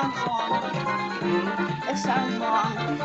sounds wrong. It sounds long.